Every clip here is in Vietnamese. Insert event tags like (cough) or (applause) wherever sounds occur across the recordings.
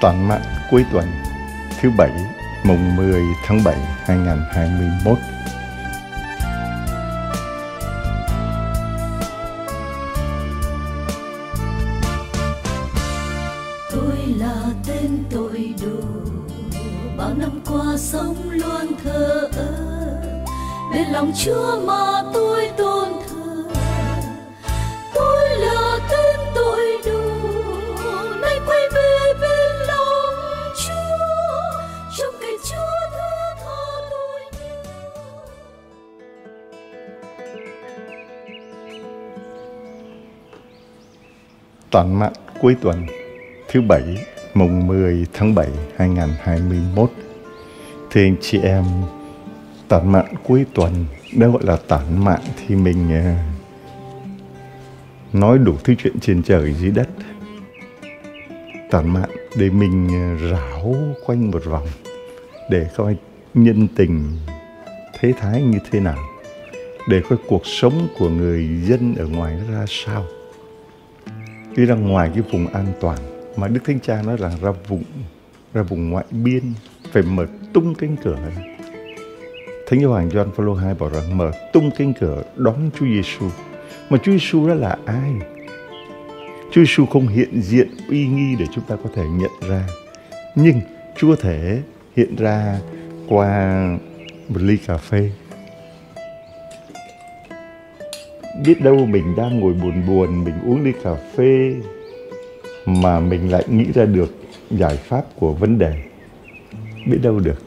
toàn mạng cuối tuần thứ bảy mùng 10 tháng 7 2021 cuối tuần, thứ bảy, mùng 10 tháng 7 2021 Thưa anh chị em, tản mạn cuối tuần nếu gọi là tản mạn thì mình ờ, nói đủ thứ chuyện trên trời dưới đất. Tản mạn để mình ờ, rảo quanh một vòng, để coi nhân tình, thế thái như thế nào, để coi cuộc sống của người dân ở ngoài ra sao đi ra ngoài cái vùng an toàn mà đức thánh cha nói là ra vùng ra vùng ngoại biên, phải mở tung cánh cửa ra. Thánh Gioan Gioan Phaolô II bảo rằng mở tung cánh cửa đón Chúa Giêsu. Mà Chúa Giêsu đó là ai? Chúa Giêsu không hiện diện uy nghi để chúng ta có thể nhận ra. Nhưng Chúa có thể hiện ra qua một ly cà phê. Biết đâu mình đang ngồi buồn buồn, mình uống ly cà phê mà mình lại nghĩ ra được giải pháp của vấn đề. Biết đâu được.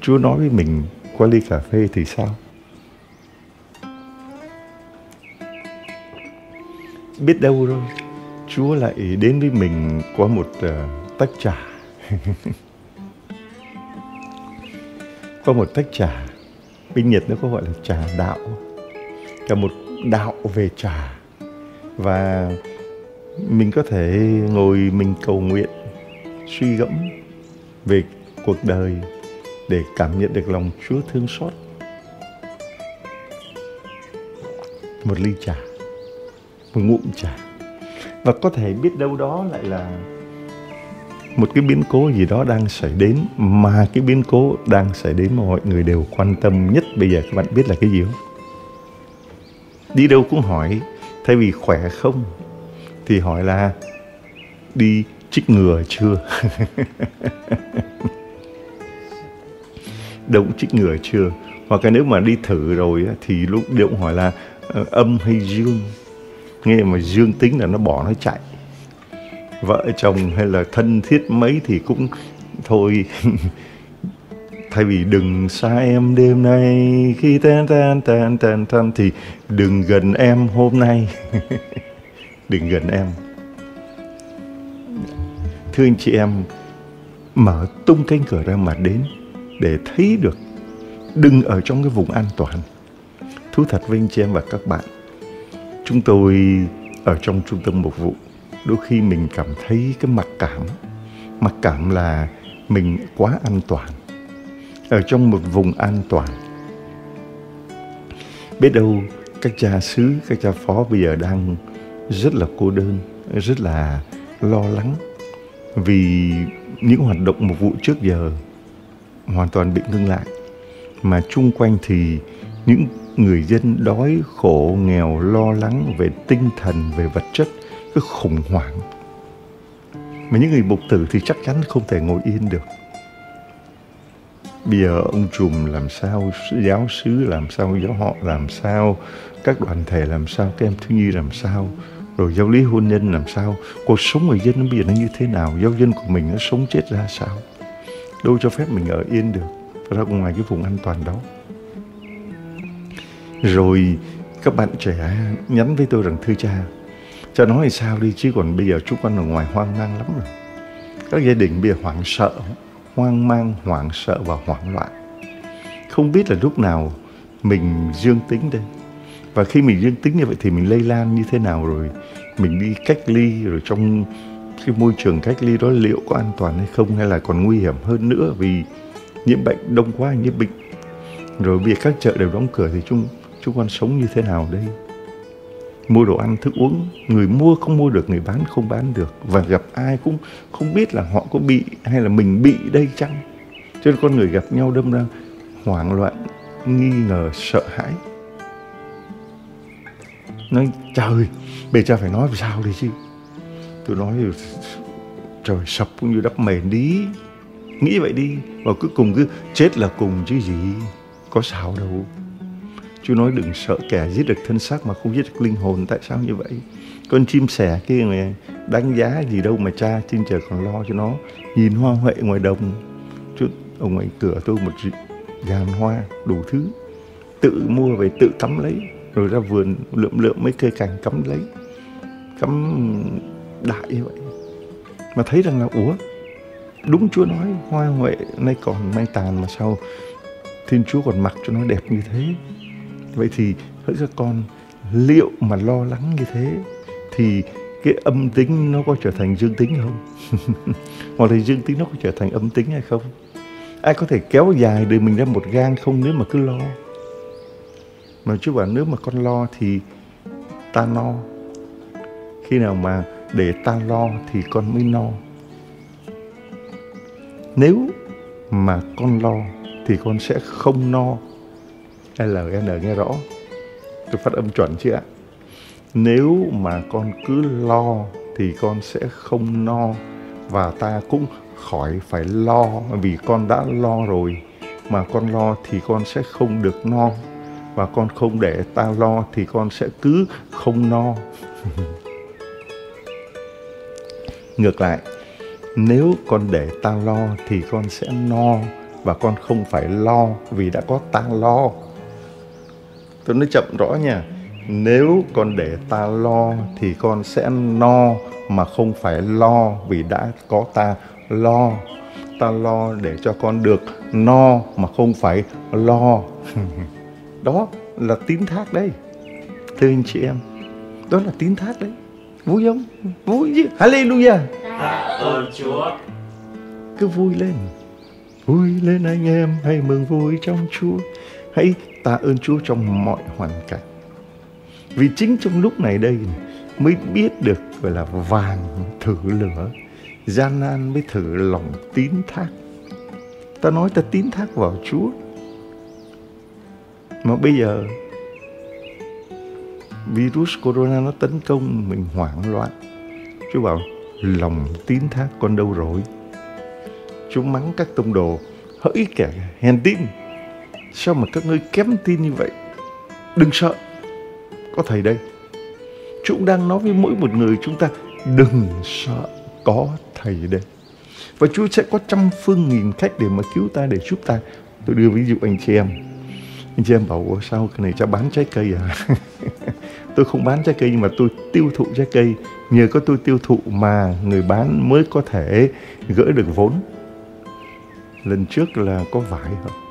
Chúa nói với mình qua ly cà phê thì sao? Biết đâu rồi Chúa lại đến với mình qua một uh, tách trà. (laughs) qua một tách trà. Bên Nhật nó có gọi là trà đạo. Cả một đạo về trà. Và mình có thể ngồi mình cầu nguyện, suy gẫm về cuộc đời để cảm nhận được lòng Chúa thương xót. Một ly trà, một ngụm trà. Và có thể biết đâu đó lại là một cái biến cố gì đó đang xảy đến mà cái biến cố đang xảy đến mà mọi người đều quan tâm nhất bây giờ các bạn biết là cái gì không? Đi đâu cũng hỏi, thay vì khỏe không thì hỏi là, đi chích ngừa chưa? (laughs) động chích ngừa chưa? Hoặc là nếu mà đi thử rồi thì lúc điệu cũng hỏi là ờ, âm hay dương? Nghe mà dương tính là nó bỏ nó chạy. Vợ chồng hay là thân thiết mấy thì cũng thôi (laughs) thay vì đừng xa em đêm nay, khi tan tan tan tan tan, thì đừng gần em hôm nay. (laughs) Đừng gần em. Thưa anh chị em, mở tung cánh cửa ra mà đến để thấy được đừng ở trong cái vùng an toàn. Thú thật với anh chị em và các bạn, chúng tôi ở trong trung tâm mục vụ, đôi khi mình cảm thấy cái mặc cảm. Mặc cảm là mình quá an toàn ở trong một vùng an toàn. Biết đâu các cha xứ, các cha phó bây giờ đang rất là cô đơn, rất là lo lắng vì những hoạt động mục vụ trước giờ hoàn toàn bị ngưng lại. Mà chung quanh thì những người dân đói, khổ, nghèo, lo lắng về tinh thần, về vật chất cứ khủng hoảng. Mà những người mục tử thì chắc chắn không thể ngồi yên được bây giờ ông trùm làm sao, giáo sứ làm sao, giáo họ làm sao, các đoàn thể làm sao, các em thiếu nhi làm sao, rồi giáo lý hôn nhân làm sao, cuộc sống người dân bây giờ nó như thế nào, giáo dân của mình nó sống chết ra sao. Đâu cho phép mình ở yên được, ra ngoài cái vùng an toàn đó. Rồi, các bạn trẻ, nhắn với tôi rằng, thưa cha cha nói thì sao đi, chứ còn bây giờ chúng con ở ngoài hoang mang lắm rồi. Các gia đình bây giờ hoảng sợ hoang mang, hoảng sợ và hoảng loạn. Không biết là lúc nào mình dương tính đây. Và khi mình dương tính như vậy thì mình lây lan như thế nào rồi? Mình đi cách ly rồi trong cái môi trường cách ly đó liệu có an toàn hay không? Hay là còn nguy hiểm hơn nữa vì nhiễm bệnh đông quá, nhiễm bệnh. Rồi việc các chợ đều đóng cửa thì chúng chúng con sống như thế nào đây? Mua đồ ăn thức uống. Người mua không mua được, người bán không bán được. Và gặp ai cũng không biết là họ có bị hay là mình bị đây chăng. Cho nên con người gặp nhau đâm ra hoảng loạn, nghi ngờ, sợ hãi. Nói trời bây giờ phải nói sao đi chứ? Tôi nói, trời, sập cũng như đắp mền đi. Nghĩ vậy đi, và cuối cùng cứ chết là cùng chứ gì. Có sao đâu. Chúa nói đừng sợ kẻ giết được thân xác mà không giết được linh hồn. Tại sao như vậy? Con chim sẻ kia này đánh giá gì đâu mà cha trên trời còn lo cho nó. Nhìn hoa huệ ngoài đồng. Chúa ở ngoài cửa tôi một dàn hoa đủ thứ. Tự mua về tự cắm lấy. Rồi ra vườn lượm lượm mấy cây cành cắm lấy. Cắm đại như vậy. Mà thấy rằng là, Ủa, Đúng Chúa nói, hoa huệ nay còn may tàn mà sao Thiên Chúa còn mặc cho nó đẹp như thế? Vậy thì hỡi các con, liệu mà lo lắng như thế thì cái âm tính nó có trở thành dương tính không? (laughs) Hoặc là dương tính nó có trở thành âm tính hay không? Ai có thể kéo dài đời mình ra một gang không nếu mà cứ lo? Mà chú bảo nếu mà con lo thì ta no. Khi nào mà để ta lo thì con mới no. Nếu mà con lo thì con sẽ không no. L, N nghe rõ? Tôi phát âm chuẩn chưa ạ? Nếu mà con cứ lo thì con sẽ không no và ta cũng khỏi phải lo. Vì con đã lo rồi mà con lo thì con sẽ không được no. Và con không để ta lo thì con sẽ cứ không no. (laughs) Ngược lại nếu con để ta lo thì con sẽ no và con không phải lo vì đã có ta lo. Tôi nói chậm rõ nha. Nếu con để ta lo thì con sẽ no mà không phải lo vì đã có ta lo. Ta lo để cho con được no mà không phải lo. (laughs) Đó là tín thác đây Thưa anh chị em, đó là tín thác đấy. Vui không? Vui chứ. Hallelujah. Tạ ơn Chúa. Cứ vui lên. Vui lên anh em, hãy mừng vui trong Chúa. Hãy ta ơn Chúa trong mọi hoàn cảnh. Vì chính trong lúc này đây mới biết được gọi là vàng thử lửa, gian nan mới thử lòng tín thác. Ta nói ta tín thác vào Chúa. Mà bây giờ virus corona nó tấn công mình hoảng loạn. Chúa bảo lòng tín thác con đâu rồi? Chúa mắng các tông đồ hỡi kẻ hèn tin Sao mà các ngươi kém tin như vậy? Đừng sợ. Có thầy đây. Chúa đang nói với mỗi một người chúng ta đừng sợ có thầy đây. Và Chúa sẽ có trăm phương nghìn cách để mà cứu ta, để giúp ta. Tôi đưa ví dụ anh chị em. Anh chị em bảo sao cái này cho bán trái cây à? (laughs) tôi không bán trái cây nhưng mà tôi tiêu thụ trái cây. Nhờ có tôi tiêu thụ mà người bán mới có thể gỡ được vốn. Lần trước là có vải không?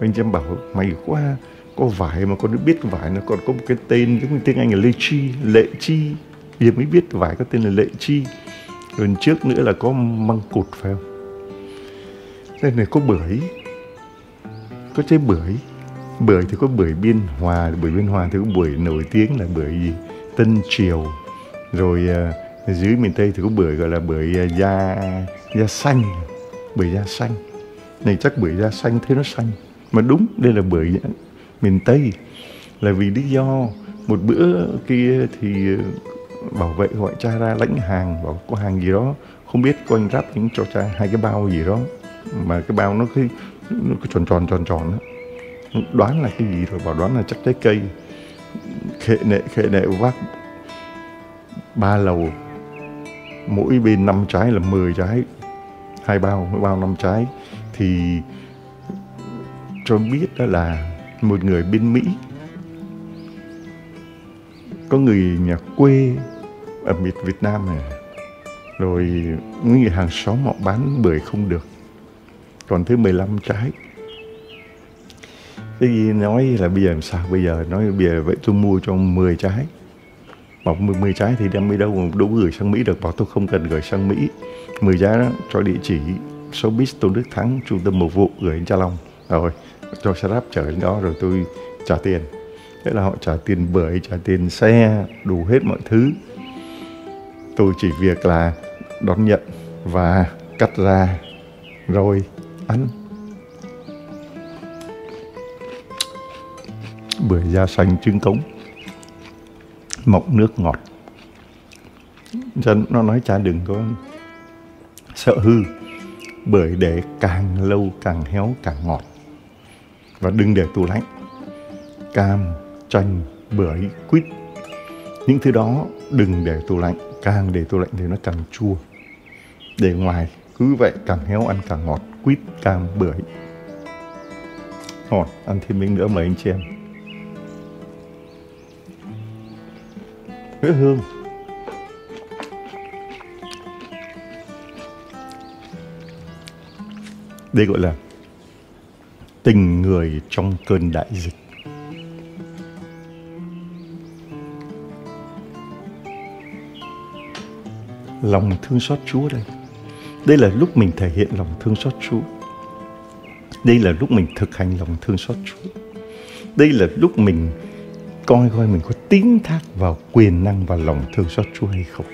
Anh em bảo mày quá có vải mà con biết vải nó còn có một cái tên giống như tiếng Anh là lê chi lệ chi. Giờ mới biết vải có tên là lệ chi. Rồi trước nữa là có măng cụt phải không? Đây này có bưởi. Có trái bưởi. Bưởi thì có bưởi biên hòa bưởi biên hòa thì có bưởi nổi tiếng là bưởi gì? Tân triều. Rồi uh, dưới miền tây thì có bưởi gọi là bưởi uh, da da xanh. Bưởi da xanh. Này chắc bưởi da xanh thế nó xanh mà đúng, đây là bưởi miền tây. Là vì lý do một bữa kia thì ờ, bảo vệ gọi cha ra lãnh hàng, bảo có hàng gì đó. Không biết có anh ráp những cho cha hai cái bao gì đó. Mà cái bao nó cứ nó cứ tròn tròn tròn tròn đó. đoán là cái gì rồi bảo đoán là chắc trái cây. Khệ nệ khệ nệ vác ba lầu, mỗi bên năm trái là 10 trái. Hai bao, mỗi bao năm trái. Thì cho biết đó là một người bên Mỹ. Có người nhà quê ở miệt Việt Nam này rồi những người hàng xóm họ bán bưởi không được. Còn thứ 15 trái. Cái gì nói là bây giờ làm sao? Bây giờ nói bây giờ vậy tôi mua cho 10 trái. Bảo 10, 10 trái thì đem đi đâu? Đủ gửi sang Mỹ được bảo tôi không cần gửi sang Mỹ. 10 trái đó cho địa chỉ showbiz Tôn Đức Thắng trung tâm mục vụ gửi anh Cha Long. Rồi cho Sarap chở lên đó rồi tôi trả tiền. Thế là họ trả tiền bưởi, trả tiền xe, đủ hết mọi thứ. Tôi chỉ việc là đón nhận và cắt ra rồi ăn. Bưởi da xanh trứng cống, mọng nước ngọt. Cho nó nói cha đừng có sợ hư bởi để càng lâu càng héo càng ngọt và đừng để tủ lạnh, cam, chanh, bưởi, quýt, những thứ đó đừng để tủ lạnh, càng để tủ lạnh thì nó càng chua. Để ngoài cứ vậy càng héo ăn càng ngọt, quýt, cam, bưởi. Ngọt, ăn thêm miếng nữa mời anh chị em. Rất hương. Đây gọi là tình người trong cơn đại dịch lòng thương xót Chúa đây. Đây là lúc mình thể hiện lòng thương xót Chúa. Đây là lúc mình thực hành lòng thương xót Chúa. Đây là lúc mình coi coi mình có tín thác vào quyền năng và lòng thương xót Chúa hay không.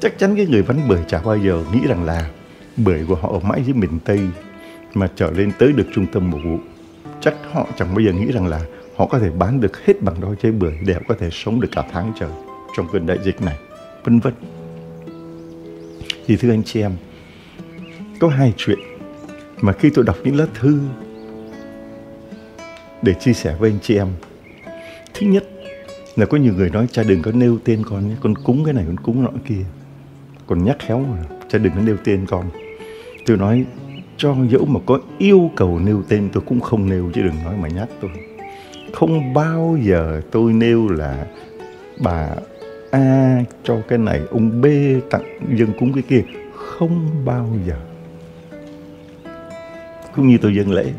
Chắc chắn cái người vắn bưởi chả bao giờ nghĩ rằng là bưởi của họ ở mãi dưới miền Tây mà trở lên tới được trung tâm mùa vụ. Chắc họ chẳng bao giờ nghĩ rằng là họ có thể bán được hết bằng đôi trái bưởi để họ có thể sống được cả tháng trời trong cơn đại dịch này. Vân vân. Thì thưa anh chị em, có hai chuyện mà khi tôi đọc những lá thư để chia sẻ với anh chị em. Thứ nhất là có nhiều người nói, cha đừng có nêu tên con nhé, con cúng cái này, con cúng nọ kia. Còn nhắc khéo mà cha đừng có nêu tên con. Tôi nói cho dẫu mà có yêu cầu nêu tên tôi cũng không nêu chứ đừng nói mà nhắc tôi không bao giờ tôi nêu là bà A cho cái này, ông B tặng dân cúng cái kia. Không bao giờ. Cũng như tôi dân lễ.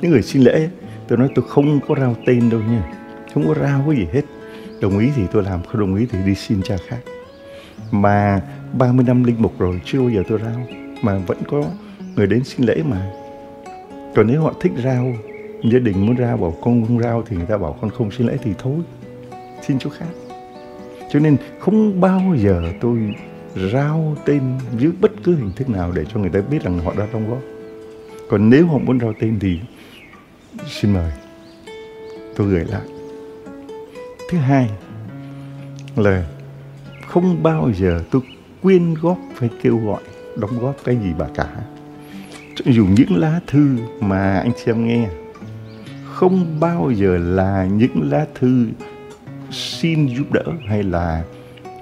Những người xin lễ, tôi nói tôi không có rao tên đâu nha. Không có rao cái gì hết. Đồng ý thì tôi làm, không đồng ý thì đi xin cha khác. Mà 30 năm linh mục rồi, chưa bao giờ tôi rao. Mà vẫn có người đến xin lễ mà. Còn nếu họ thích rao, gia đình muốn rau bảo con không rao thì người ta bảo con không xin lễ thì thôi. Xin chỗ khác cho nên không bao giờ tôi rao tên dưới bất cứ hình thức nào để cho người ta biết rằng họ đã đóng góp còn nếu họ muốn rao tên thì xin mời tôi gửi lại thứ hai là không bao giờ tôi quyên góp phải kêu gọi đóng góp cái gì bà cả dùng những lá thư mà anh chị em nghe, không bao giờ là những lá thư xin giúp đỡ hay là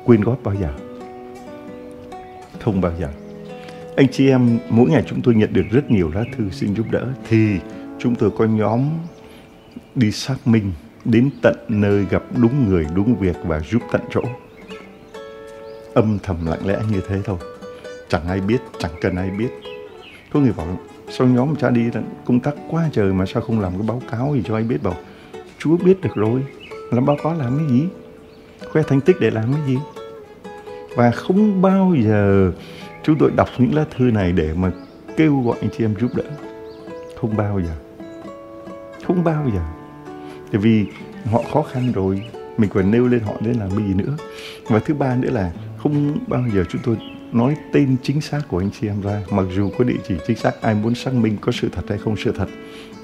quyên góp bao giờ. Không bao giờ. Anh chị em, mỗi ngày chúng tôi nhận được rất nhiều lá thư xin giúp đỡ thì chúng tôi có nhóm đi xác minh, đến tận nơi gặp đúng người, đúng việc và giúp tận chỗ. Âm thầm lặng lẽ như thế thôi. Chẳng ai biết, chẳng cần ai biết có người bảo, sao nhóm cha đi công tác quá trời mà sao không làm cái báo cáo gì cho ai biết bảo, chúa biết được rồi, làm báo cáo làm cái gì? Khoe thành tích để làm cái gì? Và không bao giờ chúng tôi đọc những lá thư này để mà kêu gọi anh chị em giúp đỡ. Không bao giờ. Không bao giờ. Tại vì họ khó khăn rồi, mình còn nêu lên họ để làm cái gì nữa. Và thứ ba nữa là không bao giờ chúng tôi nói tên chính xác của anh chị em ra. Mặc dù có địa chỉ chính xác, ai muốn xác minh có sự thật hay không sự thật,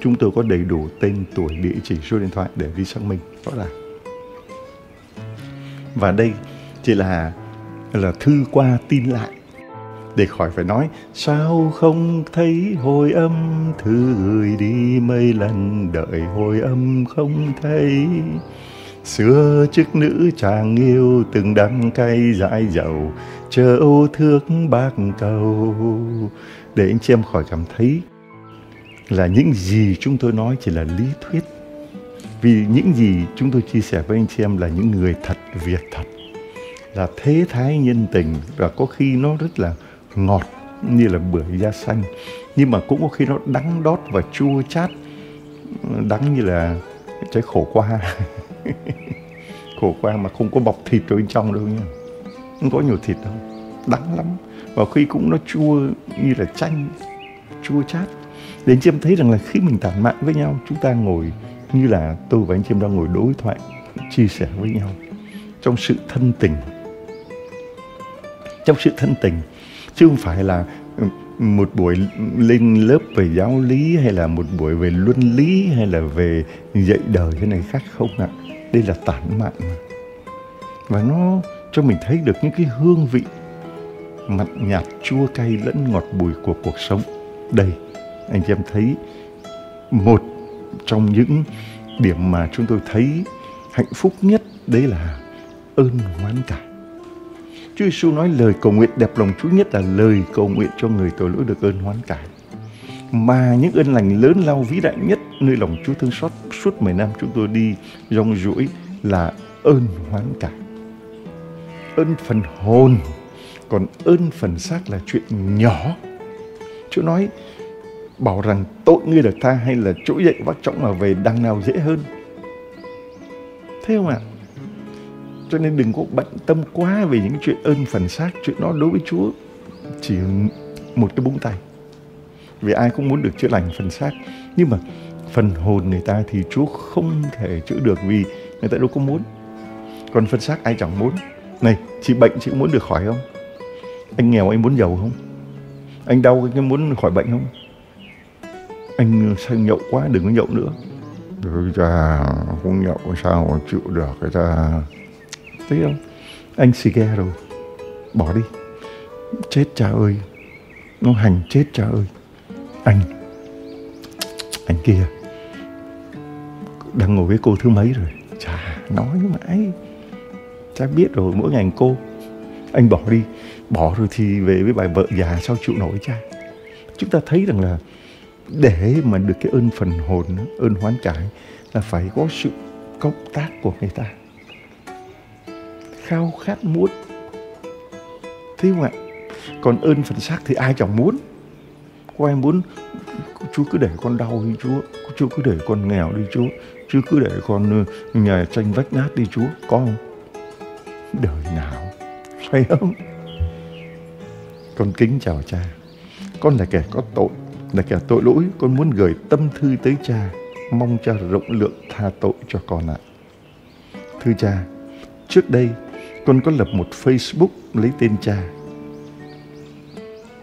chúng tôi có đầy đủ tên, tuổi, địa chỉ số điện thoại để đi xác minh, rõ ràng. Và đây chỉ là là thư qua tin lại để khỏi phải nói, sao không thấy hồi âm? Thư gửi đi mấy lần, đợi hồi âm không thấy. Xưa chức nữ chàng yêu từng đắng cay dãi dầu chờ ô thước bác cầu. Để anh chị em khỏi cảm thấy là những gì chúng tôi nói chỉ là lý thuyết. Vì những gì chúng tôi chia sẻ với anh chị em là những người thật việc thật. Là thế thái nhân tình và có khi nó rất là ngọt, như là bưởi da xanh. Nhưng mà cũng có khi nó đắng đót và chua chát, đắng như là trái khổ qua. (laughs) Khổ qua mà không có bọc thịt ở bên trong đâu nha không có nhiều thịt đâu, đắng lắm. Và khi cũng nó chua như là chanh, chua chát. Để anh chị em thấy rằng là khi mình tản mạn với nhau, chúng ta ngồi như là tôi và anh chị em đang ngồi đối thoại, chia sẻ với nhau trong sự thân tình. Trong sự thân tình, chứ không phải là ừ, một buổi lên lớp về giáo lý hay là một buổi về luân lý hay là về dạy đời cái này khác không ạ. Đây là tản mạn mà. Và nó cho mình thấy được những cái hương vị mặn nhạt, chua cay, lẫn ngọt bùi của cuộc sống đây, anh chị em thấy một trong những điểm mà chúng tôi thấy hạnh phúc nhất, đấy là ơn hoán cải Chúa Giêsu nói lời cầu nguyện đẹp lòng Chúa nhất là lời cầu nguyện cho người tội lỗi được ơn hoán cải. Mà những ơn lành lớn lao vĩ đại nhất nơi lòng Chúa thương xót suốt 10 năm chúng tôi đi rong ruổi là ơn hoán cải. Ơn phần hồn, còn ơn phần xác là chuyện nhỏ. Chúa nói bảo rằng tội ngươi được tha hay là trỗi dậy vác trọng mà về đằng nào dễ hơn. Thế không ạ? Cho nên đừng có bận tâm quá về những chuyện ơn phần xác. Chuyện đó đối với Chúa chỉ một cái búng tay. Vì ai cũng muốn được chữa lành phần xác. Nhưng mà phần hồn người ta thì Chúa không thể chữa được vì người ta đâu có muốn. Còn phần xác ai chẳng muốn. Này, chị bệnh chị muốn được khỏi không? Anh nghèo anh muốn giàu không? Anh đau anh muốn khỏi bệnh không? Anh sao nhậu quá đừng có nhậu nữa. Rồi cha không nhậu sao mà chịu được cái ta? Thấy không? Anh xì ghe rồi. Bỏ đi. Chết cha ơi. Nó hành chết cha ơi. Anh. Anh kia. Đang ngồi với cô thứ mấy rồi? Chà nói mãi chắc biết rồi, mỗi ngày cô. Anh bỏ đi. Bỏ rồi thì về với bài vợ già sao chịu nổi cha? Chúng ta thấy rằng là để mà được cái ơn phần hồn, ơn hoán cải là phải có sự cộng tác của người ta. Khao khát muốn. Thế không ạ? Còn ơn phần xác thì ai chẳng muốn? Có ai muốn chúa cứ để con đau đi, chúa. Chúa cứ để con nghèo đi, chúa. Chúa cứ để con ờ, nhà tranh vách nát đi, chúa. Có không? Đời nào? Phải không? Con kính chào cha. Con là kẻ có tội, là kẻ tội lỗi. Con muốn gửi tâm thư tới cha. Mong cha rộng lượng tha tội cho con ạ. Thưa cha, trước đây con có lập một Facebook lấy tên cha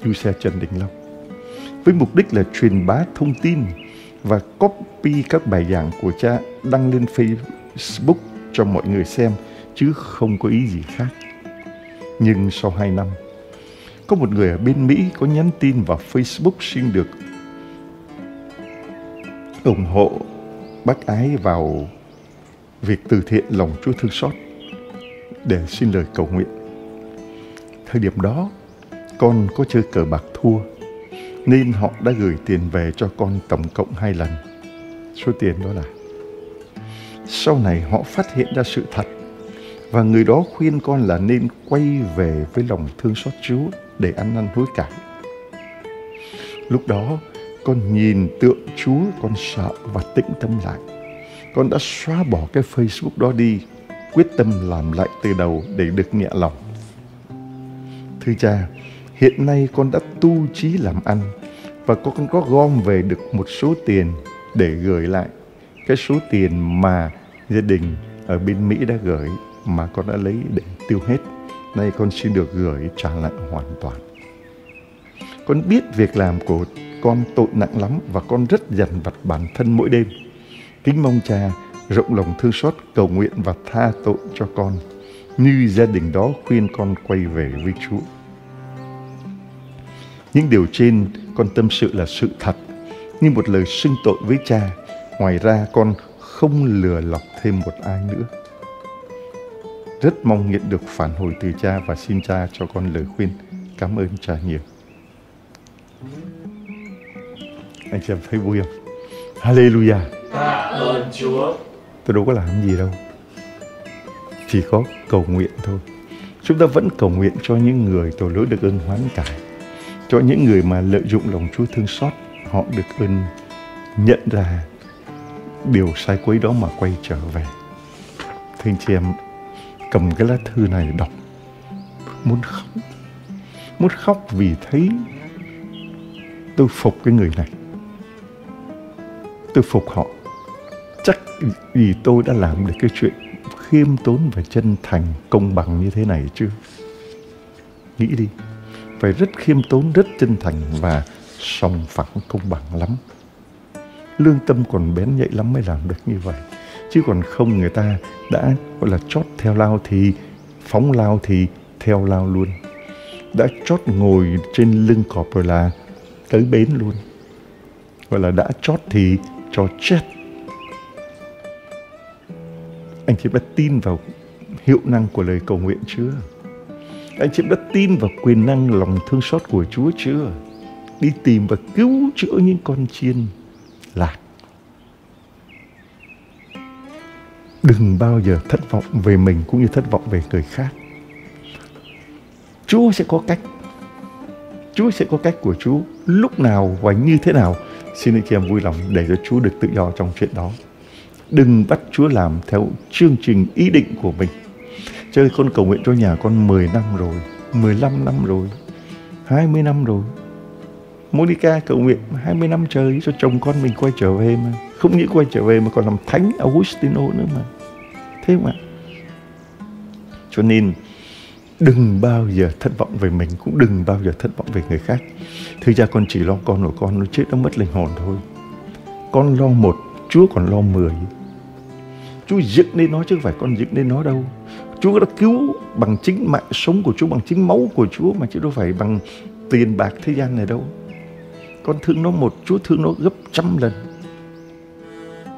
Du xe Trần Đình Long, với mục đích là truyền bá thông tin và copy các bài giảng của cha đăng lên Facebook cho mọi người xem chứ không có ý gì khác. Nhưng sau 2 năm, có một người ở bên Mỹ có nhắn tin vào Facebook xin được ủng hộ bác ái vào việc từ thiện lòng Chúa thương xót để xin lời cầu nguyện. Thời điểm đó, con có chơi cờ bạc thua, nên họ đã gửi tiền về cho con tổng cộng hai lần. Số tiền đó là sau này họ phát hiện ra sự thật và người đó khuyên con là nên quay về với lòng thương xót Chúa để ăn năn hối cải. Lúc đó, con nhìn tượng Chúa, con sợ và tĩnh tâm lại. Con đã xóa bỏ cái Facebook đó đi quyết tâm làm lại từ đầu để được nhẹ lòng. Thưa cha, hiện nay con đã tu trí làm ăn và con có gom về được một số tiền để gửi lại cái số tiền mà gia đình ở bên Mỹ đã gửi mà con đã lấy để tiêu hết. Nay con xin được gửi trả lại hoàn toàn. Con biết việc làm của con tội nặng lắm và con rất dằn vặt bản thân mỗi đêm. Kính mong cha rộng lòng thương xót, cầu nguyện và tha tội cho con như gia đình đó khuyên con quay về với Chúa. Những điều trên, con tâm sự là sự thật như một lời xưng tội với cha. Ngoài ra con không lừa lọc thêm một ai nữa. Rất mong nhận được phản hồi từ cha và xin cha cho con lời khuyên. Cảm ơn cha nhiều. Anh chị em thấy vui không? Hallelujah. Tạ ơn Chúa tôi đâu có làm gì đâu chỉ có cầu nguyện thôi chúng ta vẫn cầu nguyện cho những người tội lỗi được ơn hoán cải cho những người mà lợi dụng lòng Chúa thương xót họ được ơn nhận ra điều sai quấy đó mà quay trở về thưa anh chị em cầm cái lá thư này đọc. Muốn khóc. Muốn khóc vì thấy tôi phục cái người này. Tôi phục họ. Chắc vì tôi đã làm được cái chuyện khiêm tốn và chân thành, công bằng như thế này chưa nghĩ đi. Phải rất khiêm tốn, rất chân thành và song phẳng, công bằng lắm. Lương tâm còn bén nhạy lắm mới làm được như vậy chứ còn không, người ta đã, gọi là, chót theo lao thì, phóng lao thì theo lao luôn. Đã chót ngồi trên lưng cọp rồi là tới bến luôn. Gọi là đã chót thì cho chết. Anh chị đã tin vào hiệu năng của lời cầu nguyện chưa? Anh chị đã tin vào quyền năng, lòng thương xót của Chúa chưa? Đi tìm và cứu chữa những con chiên lạc đừng bao giờ thất vọng về mình cũng như thất vọng về người khác. Chúa sẽ có cách. Chúa sẽ có cách của Chúa. Lúc nào và như thế nào, xin anh chị em vui lòng để cho Chúa được tự do trong chuyện đó. Đừng bắt Chúa làm theo chương trình ý định của mình. Chơi con cầu nguyện cho nhà con 10 năm rồi 15 năm rồi 20 năm rồi. Monica cầu nguyện 20 năm trời cho chồng con mình quay trở về mà không những quay trở về mà còn làm thánh Augustino nữa mà. Thế mà cho nên, đừng bao giờ thất vọng về mình, cũng đừng bao giờ thất vọng về người khác. Thực ra con chỉ lo con của con, nó chết nó mất linh hồn thôi. Con lo một, chúa còn lo mười. Chúa dựng nên nó chứ không phải con dựng nên nó đâu. Chúa đã cứu bằng chính mạng sống của chúa, bằng chính máu của chúa mà chứ đâu phải bằng tiền bạc thế gian này đâu. Con thương nó một, chúa thương nó gấp trăm lần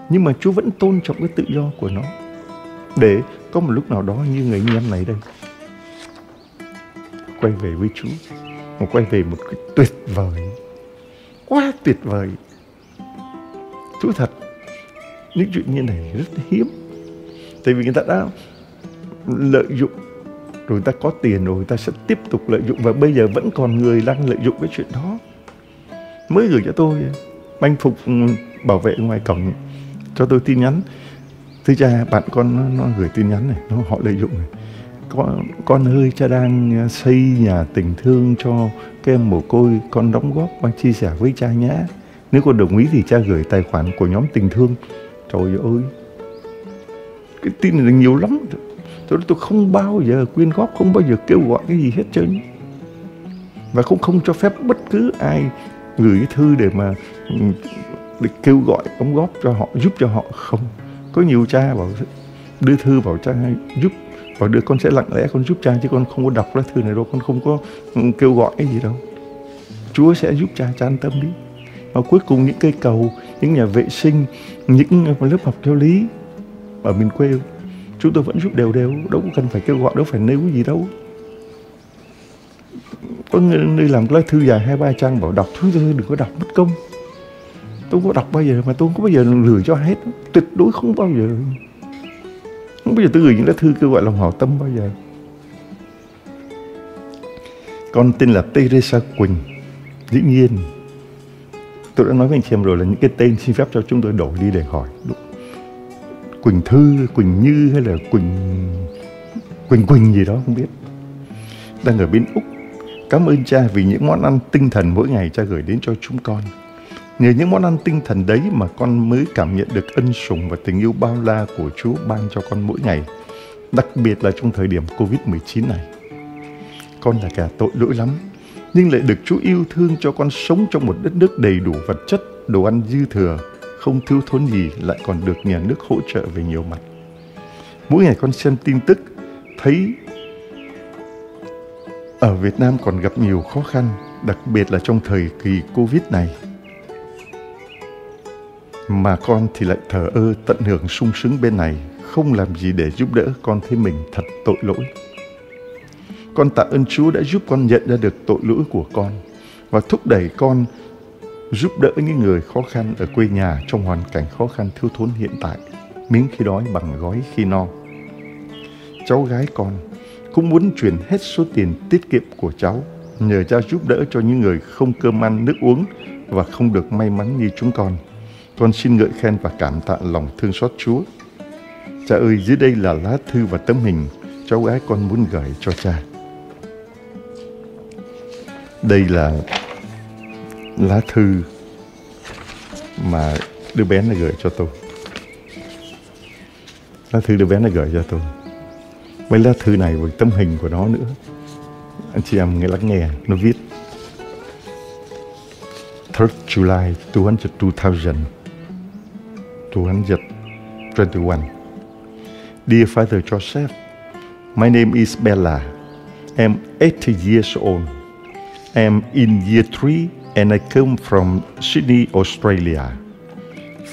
nhưng mà chúa vẫn tôn trọng cái tự do của nó. Để có một lúc nào đó như người anh em này đây, quay về với Chúa, mà quay về một cái tuyệt vời, quá tuyệt vời. Thú thật, những chuyện như này rất hiếm. Tại vì người ta đã lợi dụng, rồi người ta có tiền rồi, người ta sẽ tiếp tục lợi dụng, và bây giờ vẫn còn người đang lợi dụng cái chuyện đó. Mới gửi cho tôi banh phục ừ, bảo vệ ngoài cổng cho tôi tin nhắn. Thưa cha bạn con nó, nó gửi tin nhắn này nó họ lợi dụng này. Con con ơi cha đang à, xây nhà tình thương cho các em mồ côi con đóng góp và chia sẻ với cha nhé nếu con đồng ý thì cha gửi tài khoản của nhóm tình thương. Trời ơi cái tin này là nhiều lắm. Tôi tôi không bao giờ quyên góp không bao giờ kêu gọi cái gì hết trơn. Và cũng không cho phép bất cứ ai gửi thư để mà ừ, để kêu gọi đóng góp cho họ, giúp cho họ không. Có nhiều cha bảo đưa thư bảo cha giúp và đứa con sẽ lặng lẽ con giúp cha chứ con không có đọc lá thư này đâu, con không có ừ, kêu gọi cái gì đâu. Chúa sẽ giúp cha cha an tâm đi. Và cuối cùng những cây cầu, những nhà vệ sinh, những lớp học theo lý ở miền quê chúng tôi vẫn giúp đều đều, đâu có cần phải kêu gọi, đâu phải nêu gì đâu. Có nơi làm lá thư dài hai ba trang bảo đọc thôi thôi đừng có đọc, mất công tôi có đọc bao giờ mà tôi không có bao giờ lừa cho hết. Tuyệt đối không bao giờ. Không bao giờ tôi gửi những lá thư kêu gọi lòng hảo tâm bao giờ. Con tên là Teresa Quỳnh. Dĩ nhiên tôi đã nói với anh chị em rồi là những cái tên xin phép cho chúng tôi đổi đi để hỏi. Quỳnh Thư, Quỳnh Như hay là Quỳnh Quỳnh Quỳnh gì đó không biết. Đang ở bên Úc. Cảm ơn cha vì những món ăn tinh thần mỗi ngày cha gửi đến cho chúng con. Nhờ những món ăn tinh thần đấy mà con mới cảm nhận được ân sủng và tình yêu bao la của Chúa ban cho con mỗi ngày. Đặc biệt là trong thời điểm Covid-19 này. Con là kẻ tội lỗi lắm, nhưng lại được Chúa yêu thương cho con sống trong một đất nước đầy đủ vật chất, đồ ăn dư thừa, không thiếu thốn gì lại còn được nhà nước hỗ trợ về nhiều mặt. Mỗi ngày con xem tin tức, thấy ở Việt Nam còn gặp nhiều khó khăn, đặc biệt là trong thời kỳ Covid này mà con thì lại thờ ơ tận hưởng sung sướng bên này, không làm gì để giúp đỡ con thấy mình thật tội lỗi. Con tạ ơn Chúa đã giúp con nhận ra được tội lỗi của con và thúc đẩy con giúp đỡ những người khó khăn ở quê nhà trong hoàn cảnh khó khăn thiếu thốn hiện tại, miếng khi đói bằng gói khi no. Cháu gái con cũng muốn chuyển hết số tiền tiết kiệm của cháu nhờ cha giúp đỡ cho những người không cơm ăn nước uống và không được may mắn như chúng con con xin ngợi khen và cảm tạ lòng thương xót Chúa. Cha ơi, dưới đây là lá thư và tấm hình cháu gái con muốn gửi cho cha. Đây là lá thư mà đứa bé này gửi cho tôi. lá thư đứa bé nó gửi cho tôi Mấy lá thư này với tấm hình của nó nữa anh chị em nghe lắng nghe nó viết 3rd July 2000 221 Dear Father Joseph My name is Bella I'm 80 years old I'm in year 3 and I come from Sydney, Australia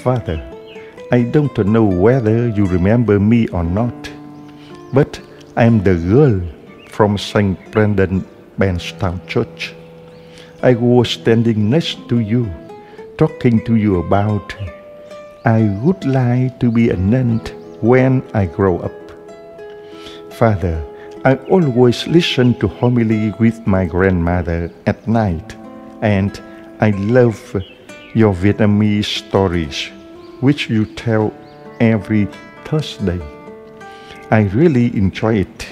Father I don't know whether you remember me or not but I'm the girl from St. Brendan Benstown Church. I was standing next to you, talking to you about I would like to be a nun when I grow up. Father, I always listen to homily with my grandmother at night, and I love your Vietnamese stories, which you tell every Thursday. I really enjoy it.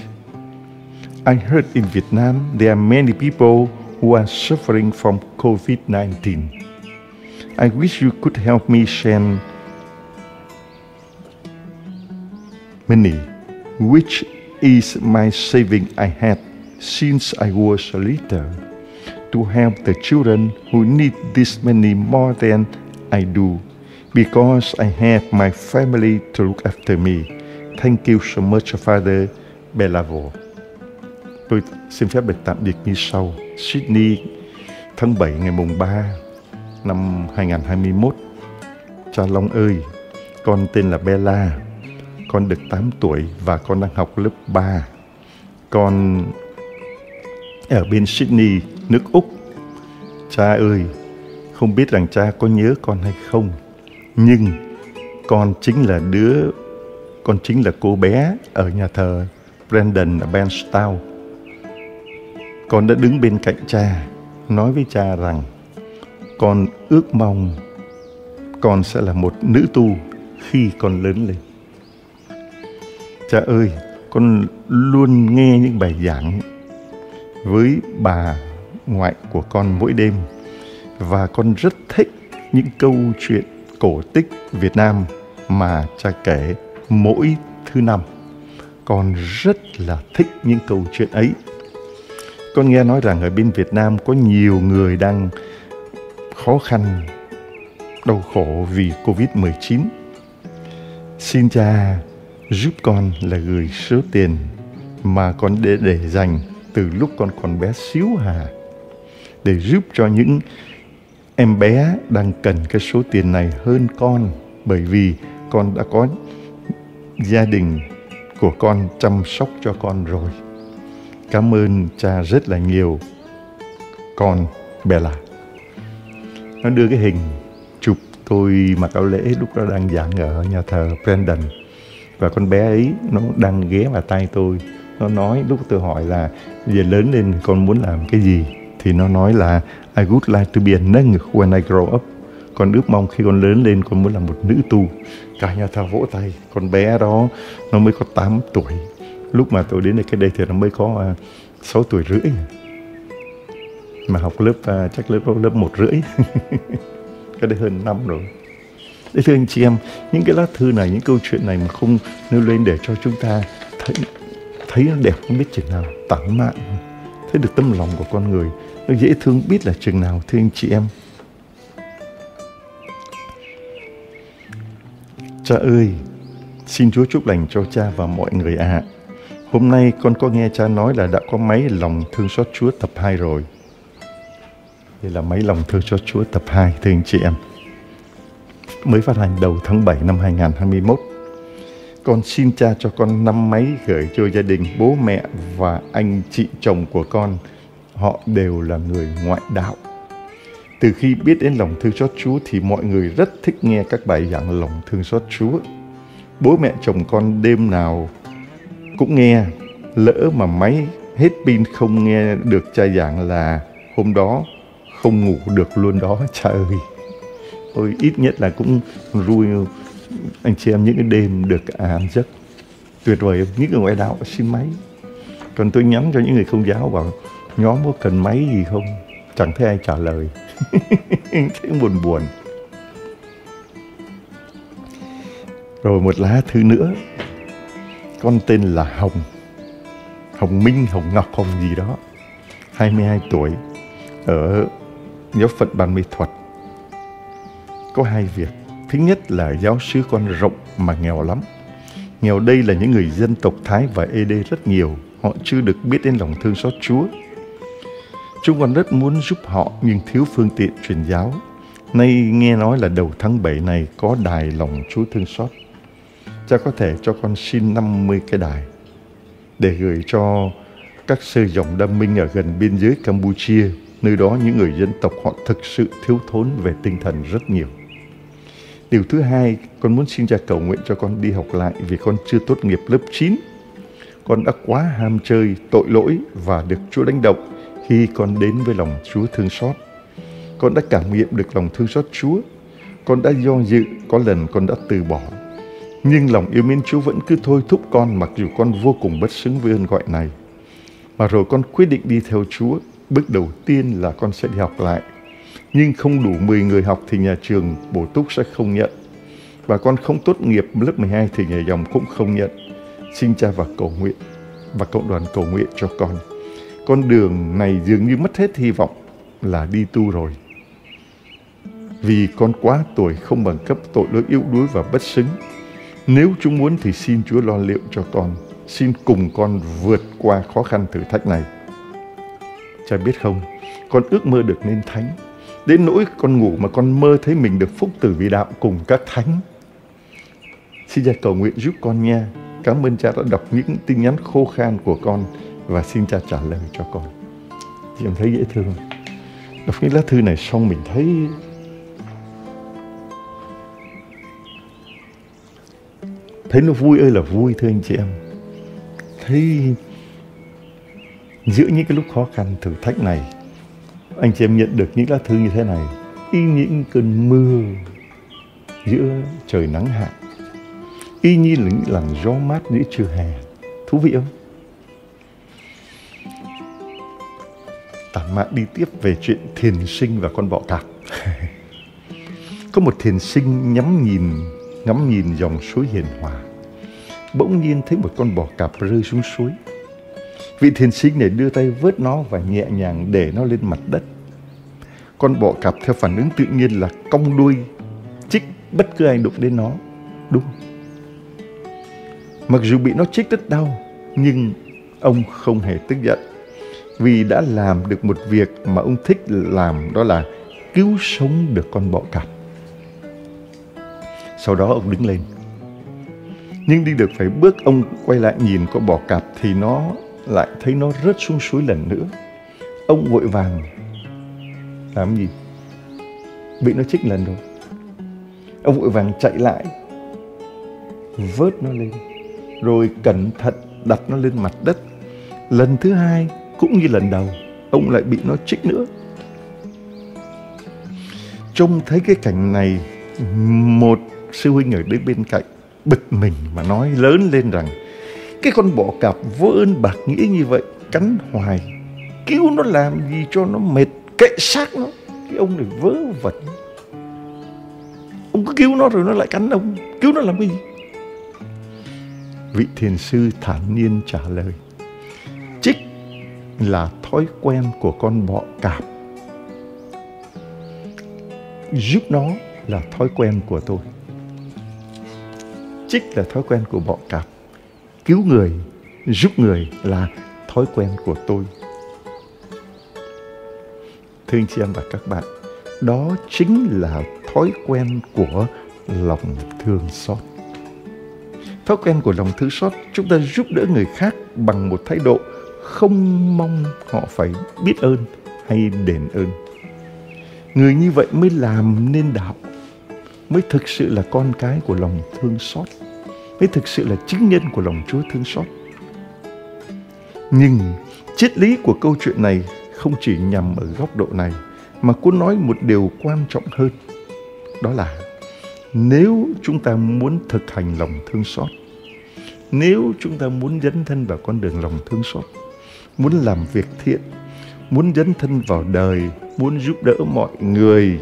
I heard in Vietnam there are many people who are suffering from COVID 19. I wish you could help me send money, which is my saving I had since I was a little, to help the children who need this money more than I do, because I have my family to look after me. Thank you so much, Father Belavo. Tôi xin phép được tạm biệt như sau. Sydney, tháng 7 ngày mùng 3 năm 2021. Cha Long ơi, con tên là Bella. Con được 8 tuổi và con đang học lớp 3. Con ở bên Sydney, nước Úc. Cha ơi, không biết rằng cha có nhớ con hay không, nhưng con chính là đứa con chính là cô bé ở nhà thờ Brandon ở Benstown con đã đứng bên cạnh cha, nói với cha rằng con ước mong con sẽ là một nữ tu khi con lớn lên. Cha ơi, con luôn nghe những bài giảng với bà ngoại của con mỗi đêm và con rất thích những câu chuyện cổ tích Việt Nam mà cha kể mỗi thứ năm. Con rất là thích những câu chuyện ấy con nghe nói rằng ở bên Việt Nam có nhiều người đang khó khăn, đau khổ vì Covid-19. Xin cha giúp con là gửi số tiền mà con để để dành từ lúc con còn bé xíu hà để giúp cho những em bé đang cần cái số tiền này hơn con, bởi vì con đã có gia đình của con chăm sóc cho con rồi Cảm ơn cha rất là nhiều. Con Bella. Nó đưa cái hình chụp tôi mặc áo lễ lúc đó đang giảng ở nhà thờ Brandon. Và con bé ấy nó đang ghé vào tay tôi. Nó nói lúc tôi hỏi là về lớn lên con muốn làm cái gì? Thì nó nói là I would like to be a nun when I grow up. Con ước mong khi con lớn lên con muốn làm một nữ tu. Cả nhà thờ vỗ tay. Con bé đó nó mới có 8 tuổi lúc mà tôi đến đây cái đây thì nó mới có à, uh, 6 tuổi rưỡi mà học lớp uh, chắc lớp lớp một rưỡi (laughs) cái đây hơn năm rồi Đấy thưa anh chị em, những cái lá thư này, những câu chuyện này mà không nêu lên để cho chúng ta thấy thấy nó đẹp không biết chừng nào, tản mạn, thấy được tâm lòng của con người, nó dễ thương biết là chừng nào thưa anh chị em. Cha ơi, xin Chúa chúc lành cho cha và mọi người ạ. À. Hôm nay con có nghe cha nói là đã có máy lòng thương xót Chúa tập 2 rồi. Đây là máy lòng thương xót Chúa tập 2 thưa anh chị em. Mới phát hành đầu tháng 7 năm 2021. Con xin cha cho con năm máy gửi cho gia đình bố mẹ và anh chị chồng của con. Họ đều là người ngoại đạo. Từ khi biết đến lòng thương xót Chúa thì mọi người rất thích nghe các bài giảng lòng thương xót Chúa. Bố mẹ chồng con đêm nào cũng nghe, lỡ mà máy hết pin không nghe được cha giảng là hôm đó không ngủ được luôn đó, cha ơi tôi ít nhất là cũng vui anh chị em những cái đêm được à giấc. Tuyệt vời những người ngoại đạo xin máy. Còn tôi nhắn cho những người không giáo bảo nhóm có cần máy gì không? Chẳng thấy ai trả lời. (laughs) Thấy buồn buồn. Rồi một lá thư nữa. Con tên là Hồng. Hồng Minh, Hồng Ngọc, Hồng gì đó. 22 tuổi ở giáo phận Ban Mê Thuật có hai việc. Thứ nhất là giáo sứ con rộng mà nghèo lắm. Nghèo đây là những người dân tộc Thái và ED rất nhiều. Họ chưa được biết đến lòng thương xót Chúa. Chúng con rất muốn giúp họ nhưng thiếu phương tiện truyền giáo. Nay nghe nói là đầu tháng 7 này có đài lòng Chúa thương xót. Cha có thể cho con xin 50 cái đài để gửi cho các sơ dòng đam minh ở gần biên giới Campuchia, nơi đó những người dân tộc họ thực sự thiếu thốn về tinh thần rất nhiều. Điều thứ hai, con muốn xin cha cầu nguyện cho con đi học lại vì con chưa tốt nghiệp lớp 9. Con đã quá ham chơi, tội lỗi và được Chúa đánh động khi con đến với lòng Chúa thương xót. Con đã cảm nghiệm được lòng thương xót Chúa. Con đã do dự, có lần con đã từ bỏ. Nhưng lòng yêu mến Chúa vẫn cứ thôi thúc con mặc dù con vô cùng bất xứng với ơn gọi này. Mà rồi con quyết định đi theo Chúa. Bước đầu tiên là con sẽ đi học lại. Nhưng không đủ 10 người học thì nhà trường bổ túc sẽ không nhận. Và con không tốt nghiệp lớp 12 thì nhà dòng cũng không nhận. Xin cha và cầu nguyện và cộng đoàn cầu nguyện cho con. Con đường này dường như mất hết hy vọng là đi tu rồi. Vì con quá tuổi không bằng cấp tội lỗi yếu đuối và bất xứng. Nếu chúng muốn thì xin Chúa lo liệu cho con xin cùng con vượt qua khó khăn thử thách này. Cha biết không, con ước mơ được nên thánh. Đến nỗi con ngủ mà con mơ thấy mình được phúc tử vì đạo cùng các thánh. Xin cha cầu nguyện giúp con nha. Cảm ơn cha đã đọc những tin nhắn khô khan của con và xin cha trả lời cho con. Chị em thấy dễ thương không? Đọc những lá thư này xong mình thấy thấy nó vui ơi là vui, thưa anh chị em thấy giữa những cái lúc khó khăn thử thách này anh chị em nhận được những lá thư như thế này y những cơn mưa giữa trời nắng hạn y như là những làn gió mát giữa trưa hè. Thú vị không? Tản mạn đi tiếp về chuyện thiền sinh và con bọ cạp (laughs) có một thiền sinh nhắm nhìn, ngắm nhìn dòng suối hiền hòa. Bỗng nhiên thấy một con bọ cạp rơi xuống suối. Vị thiền sinh này đưa tay vớt nó và nhẹ nhàng để nó lên mặt đất. Con bọ cạp theo phản ứng tự nhiên là cong đuôi, chích bất cứ ai đụng đến nó. Đúng không? Mặc dù bị nó chích rất đau, nhưng ông không hề tức giận. Vì đã làm được một việc mà ông thích làm đó là cứu sống được con bọ cạp. Sau đó ông đứng lên nhưng đi được phải bước ông quay lại nhìn con bọ cạp thì nó lại thấy nó rớt xuống suối lần nữa. Ông vội vàng, làm gì? Bị nó chích lần rồi. Ông vội vàng chạy lại, vớt nó lên, rồi cẩn thận đặt nó lên mặt đất. Lần thứ hai cũng như lần đầu, ông lại bị nó chích nữa. Trông thấy cái cảnh này, một sư huynh ở đấy bên cạnh bực mình mà nói lớn lên rằng cái con bọ cạp vô ơn bạc nghĩa như vậy, cắn hoài. Cứu nó làm gì cho nó mệt, kệ xác nó. Cái ông này vớ vẩn. Ông cứ cứu nó rồi nó lại cắn ông. Cứu nó làm cái gì? Vị thiền sư thản nhiên trả lời, trích là thói quen của con bọ cạp. Giúp nó là thói quen của tôi. Chích là thói quen của bọ cạp. Cứu người, giúp người là thói quen của tôi. Thưa anh chị em và các bạn, đó chính là thói quen của lòng thương xót. Thói quen của lòng thương xót chúng ta giúp đỡ người khác bằng một thái độ không mong họ phải biết ơn hay đền ơn. Người như vậy mới làm nên đạo, mới thực sự là con cái của lòng thương xót mới thực sự là chứng nhân của lòng Chúa thương xót. Nhưng triết lý của câu chuyện này không chỉ nhằm ở góc độ này mà cũng nói một điều quan trọng hơn. Đó là nếu chúng ta muốn thực hành lòng thương xót, nếu chúng ta muốn dấn thân vào con đường lòng thương xót, muốn làm việc thiện, muốn dấn thân vào đời, muốn giúp đỡ mọi người.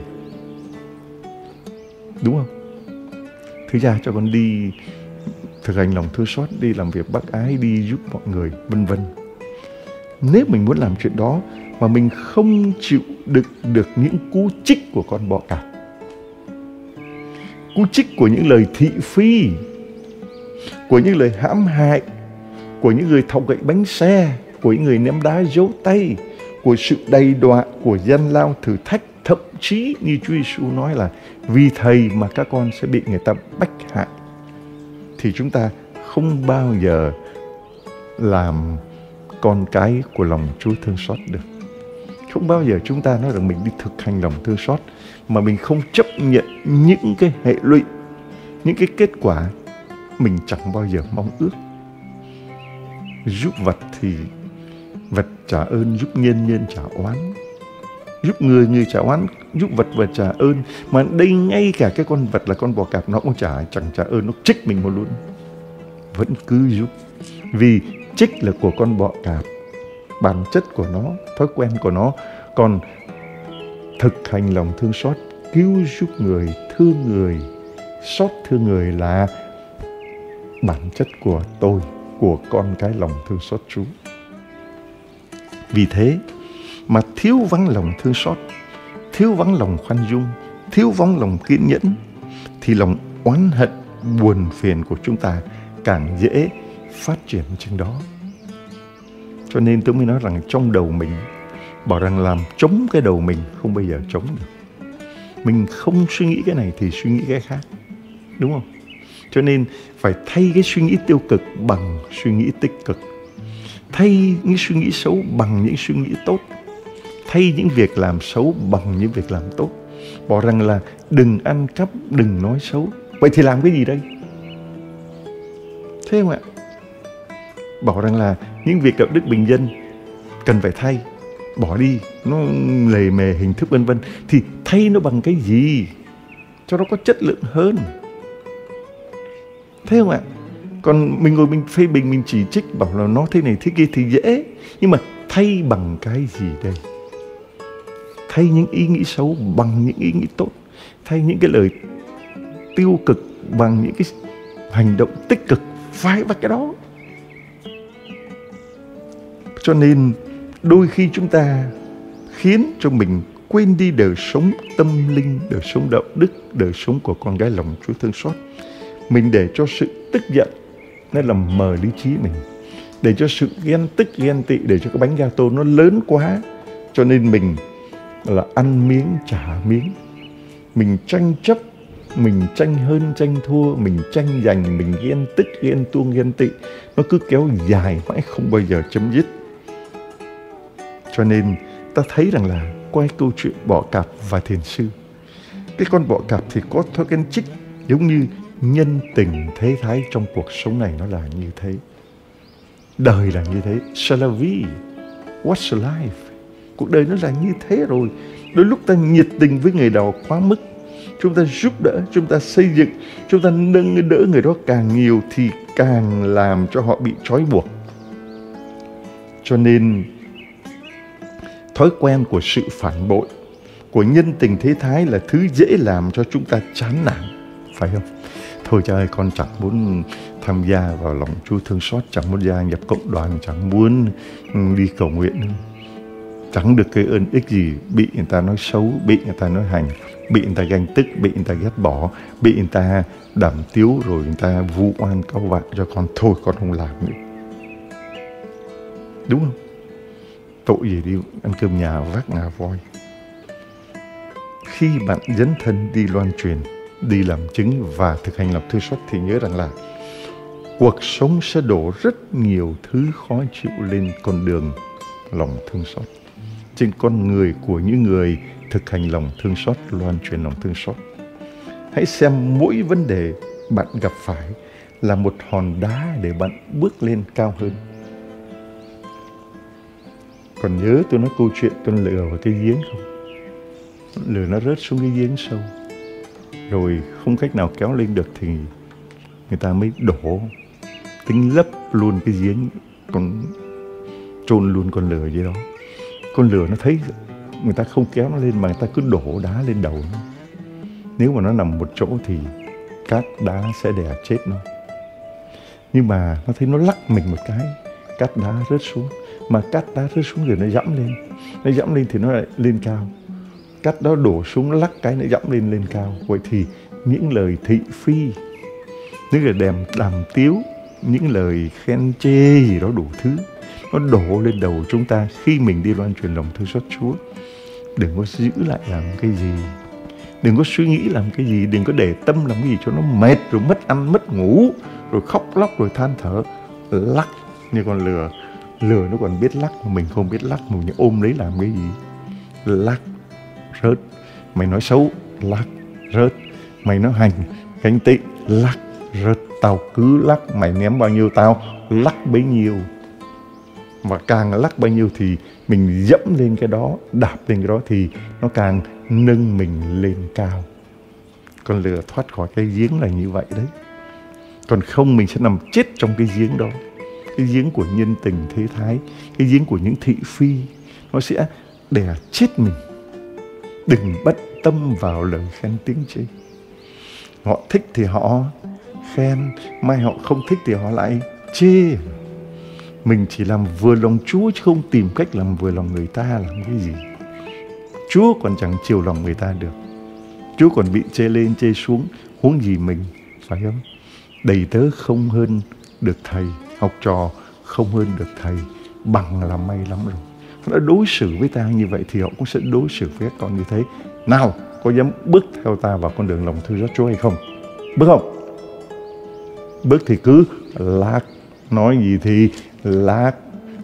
Đúng không? Thứ ra cho con đi thực hành lòng thương xót, đi làm việc bác ái, đi giúp mọi người, vân vân. Nếu mình muốn làm chuyện đó mà mình không chịu đựng được những cú chích của con bọ cạp cú chích của những lời thị phi, của những lời hãm hại, của những người thọc gậy bánh xe, của những người ném đá dấu tay, của sự đầy đọa của gian lao thử thách, thậm chí như Chúa Giêsu nói là, vì thầy mà các con sẽ bị người ta bách hại thì chúng ta không bao giờ làm con cái của lòng Chúa thương xót được. Không bao giờ chúng ta nói rằng mình đi thực hành lòng thương xót mà mình không chấp nhận những cái hệ lụy, những cái kết quả mình chẳng bao giờ mong ước. Giúp vật thì vật trả ơn, giúp nhân nhân trả oán. Giúp người người trả oán, giúp vật và trả ơn. Mà đây ngay cả cái con vật là con bò cạp nó cũng trả, chẳng trả ơn, nó trích mình một luôn. Vẫn cứ giúp. Vì trích là của con bọ cạp bản chất của nó thói quen của nó còn thực hành lòng thương xót cứu giúp người thương người xót thương người là bản chất của tôi của con cái lòng thương xót chú vì thế mà thiếu vắng lòng thương xót, thiếu vắng lòng khoan dung, thiếu vắng lòng kiên nhẫn, thì lòng oán hận, buồn phiền của chúng ta càng dễ phát triển chừng đó. Cho nên tôi mới nói rằng trong đầu mình, bảo rằng làm chống cái đầu mình không bao giờ chống được. Mình không suy nghĩ cái này thì suy nghĩ cái khác, đúng không? Cho nên phải thay cái suy nghĩ tiêu cực bằng suy nghĩ tích cực. Thay những suy nghĩ xấu bằng những suy nghĩ tốt thay những việc làm xấu bằng những việc làm tốt. Bảo rằng là đừng ăn cắp, đừng nói xấu. Vậy thì làm cái gì đây? Thế không ạ? Bảo rằng là những việc đạo đức bình dân cần phải thay. Bỏ đi, nó lề mề hình thức vân vân, thì thay nó bằng cái gì? Cho nó có chất lượng hơn. Thế không ạ? Còn mình ngồi mình phê bình, mình chỉ trích, bảo là nó thế này thế kia thì dễ. Nhưng mà thay bằng cái gì đây? Thay những ý nghĩ xấu bằng những ý nghĩ tốt thay những cái lời tiêu cực bằng những cái hành động tích cực phải và cái đó cho nên đôi khi chúng ta khiến cho mình quên đi đời sống tâm linh, đời sống đạo đức, đời sống của con gái lòng Chúa thương xót. Mình để cho sự tức giận nó làm mờ lý trí mình. Để cho sự ghen tức, ghen tị, để cho cái bánh gato nó lớn quá. Cho nên mình là ăn miếng trả miếng. Mình tranh chấp, mình tranh hơn tranh thua, mình tranh giành, mình ghen tức, ghen tuông, ghen tị. Nó cứ kéo dài mãi không bao giờ chấm dứt. Cho nên ta thấy rằng là quay câu chuyện bọ cạp và thiền sư. Cái con bọ cạp thì có thói quen chích, giống như nhân tình thế thái trong cuộc sống này nó là như thế. Đời là như thế. C'est la vie. What's life? Cuộc đời nó là như thế rồi. Đôi lúc ta nhiệt tình với người đó quá mức. Chúng ta giúp đỡ, chúng ta xây dựng, chúng ta nâng đỡ người đó càng nhiều thì càng làm cho họ bị trói buộc. Cho nên thói quen của sự phản bội của nhân tình thế thái là thứ dễ làm cho chúng ta chán nản phải không thôi trời ơi con chẳng muốn tham gia vào lòng Chúa thương xót chẳng muốn gia nhập cộng đoàn chẳng muốn ừ, đi cầu nguyện nữa chẳng được cái ơn ích gì, bị người ta nói xấu, bị người ta nói hành, bị người ta ganh tức, bị người ta ghét bỏ, bị người ta đảm tiếu rồi người ta vu oan câu vạ cho con. Thôi, con không làm nữa. Đúng không? Tội gì đi, ăn cơm nhà vác ngà voi. Khi bạn dấn thân đi loan truyền, đi làm chứng và thực hành lập thư sách thì nhớ rằng là cuộc sống sẽ đổ rất nhiều thứ khó chịu lên con đường lòng thương xót trên con người của những người thực hành lòng thương xót, loan truyền lòng thương xót. Hãy xem mỗi vấn đề bạn gặp phải là một hòn đá để bạn bước lên cao hơn. Còn nhớ tôi nói câu chuyện tôi lừa vào cái giếng không? Lừa nó rớt xuống cái giếng sâu. Rồi không cách nào kéo lên được thì người ta mới đổ tính lấp luôn cái giếng còn trôn luôn con lừa dưới đó con lừa nó thấy người ta không kéo nó lên mà người ta cứ đổ đá lên đầu nó. Nếu mà nó nằm một chỗ thì cát đá sẽ đè chết nó. Nhưng mà nó thấy nó lắc mình một cái, cát đá rớt xuống. Mà cát đá rớt xuống rồi nó dẫm lên. Nó dẫm lên thì nó lại lên cao. Cát đó đổ xuống lắc cái nó dẫm lên lên cao. Vậy thì những lời thị phi, những lời đàm đàm tiếu, những lời khen chê gì đó đủ thứ nó đổ lên đầu chúng ta khi mình đi loan truyền lòng thương xót Chúa. Đừng có giữ lại làm cái gì. Đừng có suy nghĩ làm cái gì. Đừng có để tâm làm cái gì cho nó mệt, rồi mất ăn, mất ngủ, rồi khóc, lóc, rồi than thở, lắc như con lừa. Lừa nó còn biết lắc mà mình không biết lắc mình ôm lấy làm cái gì. Lắc, rớt. Mày nói xấu, lắc, rớt. Mày nói hành ganh tị, lắc, rớt. Tao cứ lắc, mày ném bao nhiêu tao, lắc bấy nhiêu và càng lắc bao nhiêu thì mình dẫm lên cái đó, đạp lên cái đó thì nó càng nâng mình lên cao. Con lừa thoát khỏi cái giếng là như vậy đấy. Còn không, mình sẽ nằm chết trong cái giếng đó. Cái giếng của nhân tình thế thái, cái giếng của những thị phi, nó sẽ đè chết mình. Đừng bất tâm vào lời khen tiếng chê. Họ thích thì họ khen, mai họ không thích thì họ lại chê mình chỉ làm vừa lòng Chúa chứ không tìm cách làm vừa lòng người ta, làm cái gì? Chúa còn chẳng chiều lòng người ta được. Chúa còn bị chê lên, chê xuống. Huống gì mình, phải không? Đầy tớ không hơn được thầy. Học trò không hơn được thầy. Bằng là may lắm rồi. Nó đã đối xử với ta như vậy thì họ cũng sẽ đối xử với các con như thế. Nào, có dám bước theo ta vào con đường lòng thương xót Chúa hay không? Bước không? Bước thì cứ lạc nói gì thì lát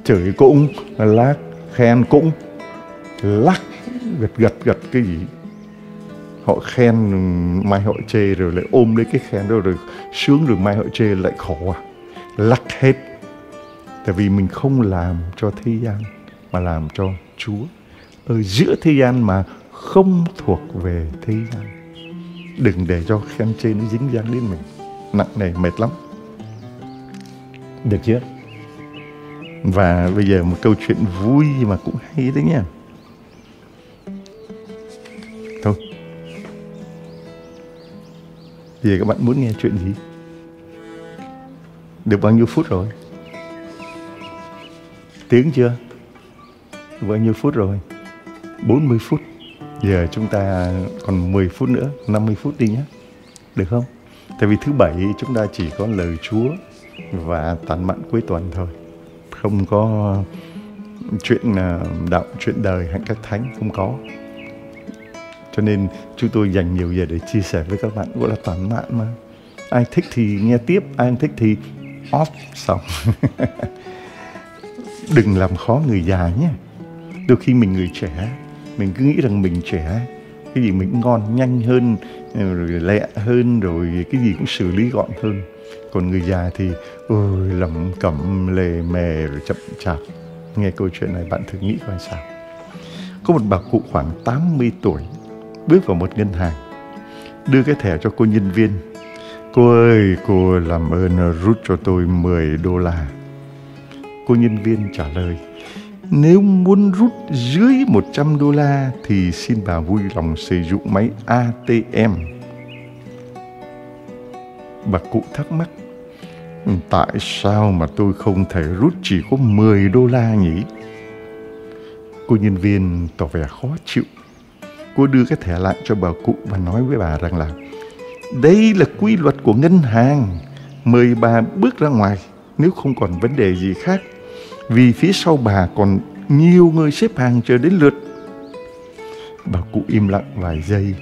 chửi cũng lát khen cũng. Lắc gật gật gật cái gì? Họ khen mai họ chê rồi lại ôm lấy cái khen đó rồi sướng rồi mai họ chê lại khổ à. Lắc hết. Tại vì mình không làm cho thế gian, mà làm cho Chúa. Ở giữa thế gian mà không thuộc về thế gian. Đừng để cho khen chê nó dính dáng đến mình. Nặng nề mệt lắm được chưa? Và bây giờ một câu chuyện vui mà cũng hay đấy nha thôi. Bây giờ các bạn muốn nghe chuyện gì? Được bao nhiêu phút rồi? Tiếng chưa? Được bao nhiêu phút rồi? 40 phút. Giờ chúng ta còn 10 phút nữa 50 phút đi nhé. Được không? Tại vì thứ bảy chúng ta chỉ có lời Chúa và tản mạn cuối tuần thôi. Không có chuyện ờ, đạo, chuyện đời hay các thánh, không có. Cho nên chúng tôi dành nhiều giờ để chia sẻ với các bạn, gọi là tản mạn mà. Ai thích thì nghe tiếp, ai không thích thì off xong. (laughs) Đừng làm khó người già nhé. Đôi khi mình người trẻ, mình cứ nghĩ rằng mình trẻ, cái gì mình ngon, nhanh hơn ờ, rồi lẹ hơn, rồi cái gì cũng xử lý gọn hơn còn người già thì, ôi, lẩm cẩm, lề mề, rồi chậm chạp. Nghe câu chuyện này bạn thử nghĩ coi sao. Có một bà cụ khoảng 80 tuổi bước vào một ngân hàng, đưa cái thẻ cho cô nhân viên. Cô ơi, cô làm ơn rút cho tôi 10 đô la. Cô nhân viên trả lời, nếu muốn rút dưới 100 đô la thì xin bà vui lòng sử dụng máy ATM. Bà cụ thắc mắc, tại sao mà tôi không thể rút chỉ có 10 đô la nhỉ? Cô nhân viên tỏ vẻ khó chịu. Cô đưa cái thẻ lại cho bà cụ và nói với bà rằng là đây là quy luật của ngân hàng. Mời bà bước ra ngoài nếu không còn vấn đề gì khác vì phía sau bà còn nhiều người xếp hàng chờ đến lượt. Bà cụ im lặng vài giây,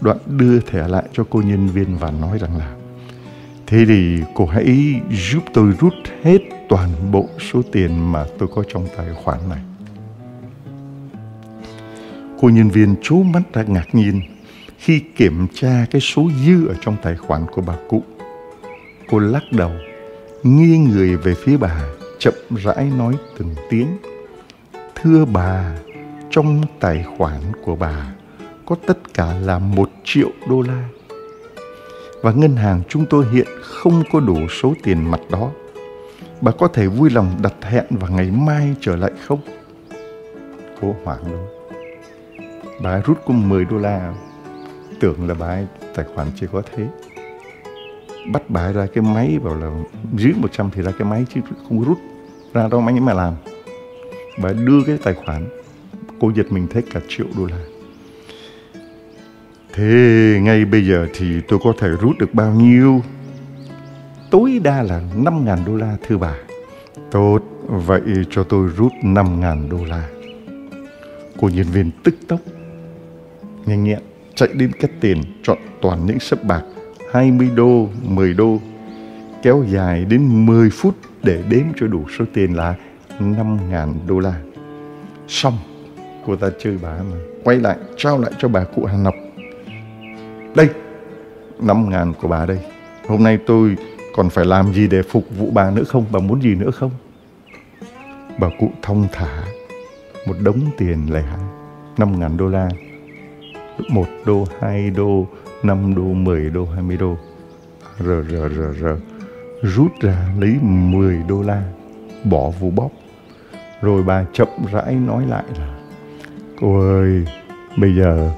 đoạn đưa thẻ lại cho cô nhân viên và nói rằng là Thế thì cô hãy giúp tôi rút hết toàn bộ số tiền mà tôi có trong tài khoản này. Cô nhân viên chố mắt ra ngạc nhiên khi kiểm tra cái số dư ở trong tài khoản của bà cụ. Cô lắc đầu, nghiêng người về phía bà chậm rãi nói từng tiếng. Thưa bà, trong tài khoản của bà có tất cả là một triệu đô la. Và ngân hàng chúng tôi hiện không có đủ số tiền mặt đó. Bà có thể vui lòng đặt hẹn vào ngày mai trở lại không? Cô hoảng luôn. Bà rút có 10 đô la. Tưởng là bà ấy tài khoản chỉ có thế. bắt bà ra cái máy, bảo là dưới 100 thì ra cái máy chứ không rút ra đâu, máy mà làm bà đưa cái tài khoản, cô giật mình thấy cả triệu đô la thế ngay bây giờ thì tôi có thể rút được bao nhiêu tối đa là 5.000 đô la thưa bà tốt vậy cho tôi rút 5.000 đô la cô nhân viên tức tốc nhanh nhẹn chạy đến cắt tiền chọn toàn những sấp bạc 20 đô, 10 đô kéo dài đến 10 phút để đếm cho đủ số tiền là 5.000 đô la. Xong, cô ta chơi bà mà quay lại trao lại cho bà cụ Hà Nọc. Đây, 5 ngàn của bà đây. Hôm nay tôi còn phải làm gì để phục vụ bà nữa không? Bà muốn gì nữa không? Bà cụ thông thả một đống tiền lẻ 5 ngàn đô la. một đô, hai đô, 5 đô, 10 đô, 20 đô. Rờ rờ rờ rờ. Rút ra lấy 10 đô la. Bỏ vô bóp. Rồi bà chậm rãi nói lại là Cô ơi, bây giờ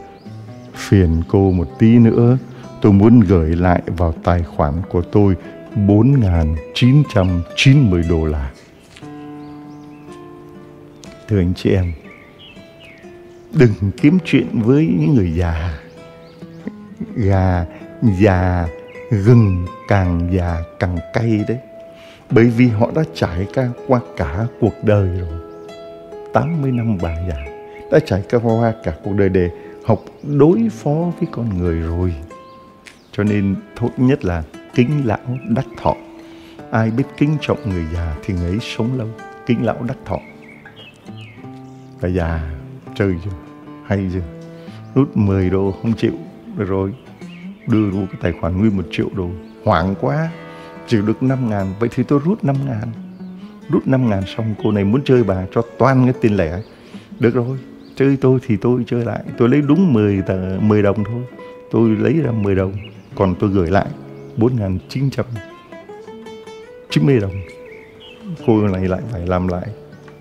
phiền cô một tí nữa. Tôi muốn gửi lại vào tài khoản của tôi 4.990 đô la. Thưa anh chị em, đừng kiếm chuyện với những người già gà già gừng càng già càng cay đấy bởi vì họ đã trải qua cả cuộc đời rồi 80 năm bà già đã trải qua cả cuộc đời để học đối phó với con người rồi. Cho nên tốt nhất là kính lão đắc thọ. Ai biết kính trọng người già thì người ấy sống lâu. Kính lão đắc thọ. Bà già chơi chưa? Hay chưa? Rút 10 đô không chịu. Được rồi. Đưa vô cái tài khoản nguyên một triệu đô. Hoảng quá. Chỉ được 5 ngàn. Vậy thì tôi rút 5 ngàn. Rút 5 ngàn xong cô này muốn chơi bà cho toàn cái tiền lẻ. Được rồi chơi tôi thì tôi chơi lại. Tôi lấy đúng 10 tờ 10 đồng thôi. Tôi lấy ra 10 đồng. Còn tôi gửi lại 4.990 đồng. Cô này lại phải làm lại.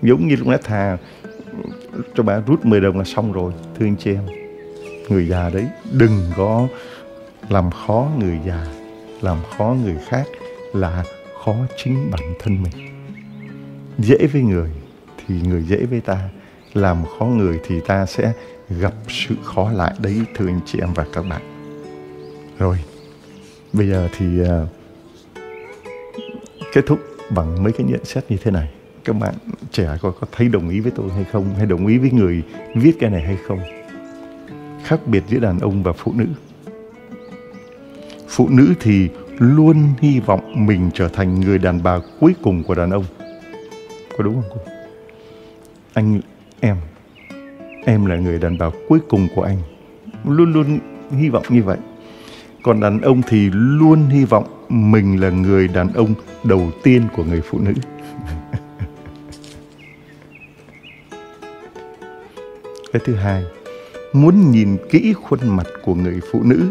Giống như lúc nãy thà, cho bà rút 10 đồng là xong rồi, thưa anh chị em. Người già đấy, đừng có làm khó người già, làm khó người khác là khó chính bản thân mình. Dễ với người thì người dễ với ta làm khó người thì ta sẽ gặp sự khó lại. Đấy thưa anh chị em và các bạn. Rồi bây giờ thì uh, kết thúc bằng mấy cái nhận xét như thế này. Các bạn trẻ có, có thấy đồng ý với tôi hay không? Hay đồng ý với người viết cái này hay không? Khác biệt giữa đàn ông và phụ nữ. Phụ nữ thì luôn hy vọng mình trở thành người đàn bà cuối cùng của đàn ông. Có đúng không cô? Anh em em là người đàn bà cuối cùng của anh. Luôn luôn hy vọng như vậy. Còn đàn ông thì luôn hy vọng mình là người đàn ông đầu tiên của người phụ nữ. (laughs) Cái thứ hai, muốn nhìn kỹ khuôn mặt của người phụ nữ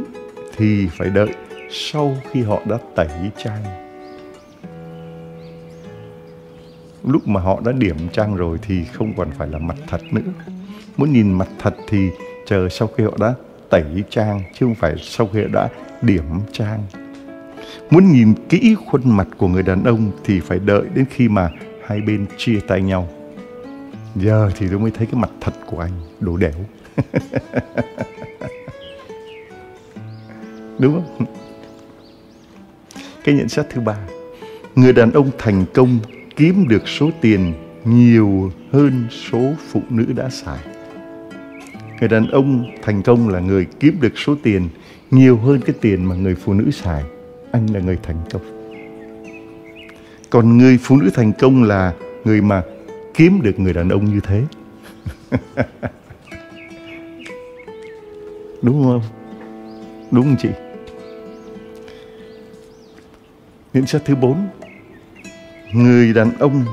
thì phải đợi sau khi họ đã tẩy trang lúc mà họ đã điểm trang rồi thì không còn phải là mặt thật nữa. Muốn nhìn mặt thật thì chờ sau khi họ đã tẩy trang, chứ không phải sau khi họ đã điểm trang. Muốn nhìn kỹ khuôn mặt của người đàn ông thì phải đợi đến khi mà hai bên chia tay nhau. Giờ thì tôi mới thấy cái mặt thật của anh đổ đẻo. (laughs) Đúng không? Cái nhận xét thứ ba. Người đàn ông thành công kiếm được số tiền nhiều hơn số phụ nữ đã xài. Người đàn ông thành công là người kiếm được số tiền nhiều hơn cái tiền mà người phụ nữ xài. Anh là người thành công. Còn người phụ nữ thành công là người mà kiếm được người đàn ông như thế. (laughs) Đúng không? Đúng không chị? Nhận xét thứ bốn. Người đàn ông